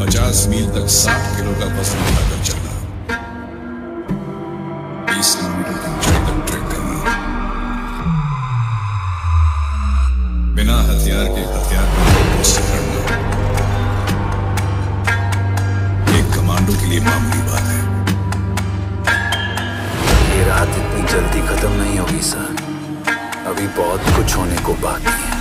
पचास मील तक साठ किलो का वज़न उठाकर चलना। बीस किलोमीटर की ऊंचाई तक ट्रैक करना। बिना हथियार के हथियार करना। एक कमांडो के लिए मामूली बात है। ये रात इतनी जल्दी खत्म नहीं होगी, सर। अभी बहुत कुछ होने को बाकी है।